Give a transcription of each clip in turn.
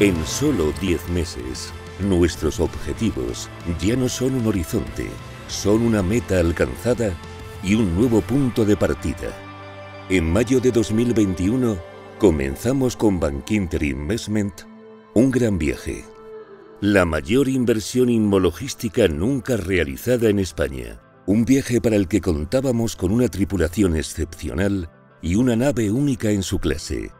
En solo 10 meses, nuestros objetivos ya no son un horizonte, son una meta alcanzada y un nuevo punto de partida. En mayo de 2021, comenzamos con Bankinter Investment un gran viaje. La mayor inversión inmologística nunca realizada en España. Un viaje para el que contábamos con una tripulación excepcional y una nave única en su clase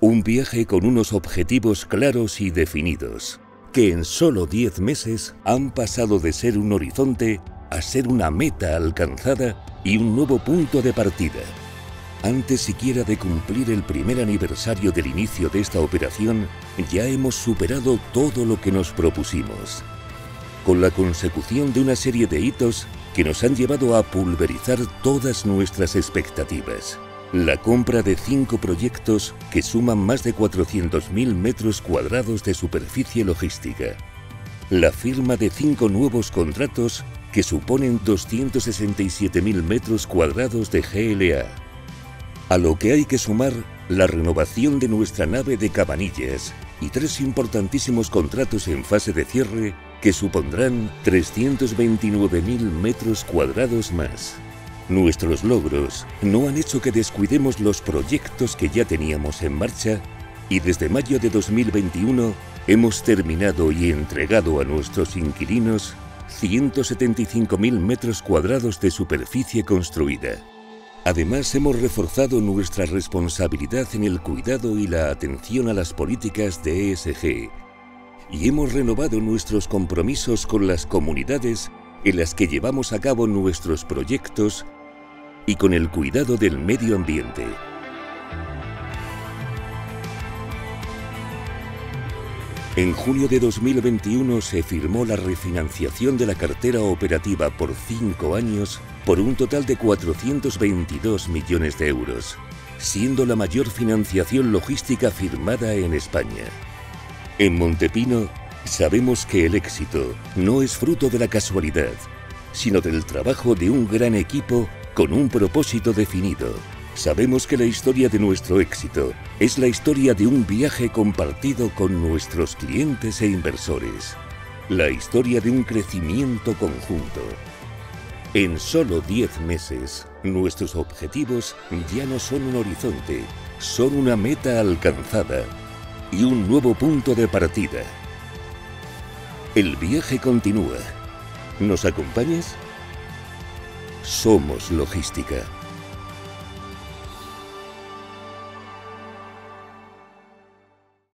un viaje con unos objetivos claros y definidos, que en solo 10 meses han pasado de ser un horizonte a ser una meta alcanzada y un nuevo punto de partida. Antes siquiera de cumplir el primer aniversario del inicio de esta operación, ya hemos superado todo lo que nos propusimos, con la consecución de una serie de hitos que nos han llevado a pulverizar todas nuestras expectativas. La compra de cinco proyectos que suman más de 400.000 metros cuadrados de superficie logística. La firma de cinco nuevos contratos que suponen 267.000 metros cuadrados de GLA. A lo que hay que sumar la renovación de nuestra nave de Cabanillas y tres importantísimos contratos en fase de cierre que supondrán 329.000 metros cuadrados más. Nuestros logros no han hecho que descuidemos los proyectos que ya teníamos en marcha y desde mayo de 2021 hemos terminado y entregado a nuestros inquilinos 175.000 metros cuadrados de superficie construida. Además, hemos reforzado nuestra responsabilidad en el cuidado y la atención a las políticas de ESG y hemos renovado nuestros compromisos con las comunidades en las que llevamos a cabo nuestros proyectos y con el cuidado del medio ambiente. En junio de 2021 se firmó la refinanciación de la cartera operativa por cinco años por un total de 422 millones de euros, siendo la mayor financiación logística firmada en España. En Montepino sabemos que el éxito no es fruto de la casualidad, sino del trabajo de un gran equipo con un propósito definido. Sabemos que la historia de nuestro éxito es la historia de un viaje compartido con nuestros clientes e inversores. La historia de un crecimiento conjunto. En solo 10 meses, nuestros objetivos ya no son un horizonte, son una meta alcanzada y un nuevo punto de partida. El viaje continúa. ¿Nos acompañas? Somos Logística.